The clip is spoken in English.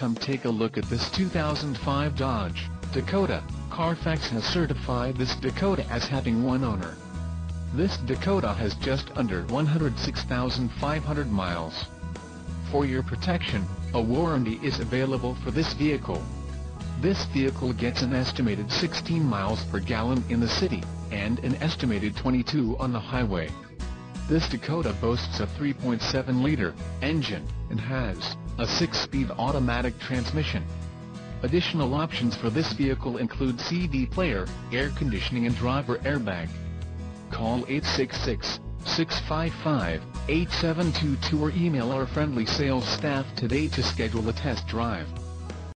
Come take a look at this 2005 Dodge Dakota. Carfax has certified this Dakota as having one owner. This Dakota has just under 106,500 miles. For your protection, a warranty is available for this vehicle. This vehicle gets an estimated 16 miles per gallon in the city, and an estimated 22 on the highway. This Dakota boasts a 3.7-liter engine, and has a 6-speed automatic transmission. Additional options for this vehicle include CD player, air conditioning and driver airbag. Call 866-655-8722 or email our friendly sales staff today to schedule a test drive.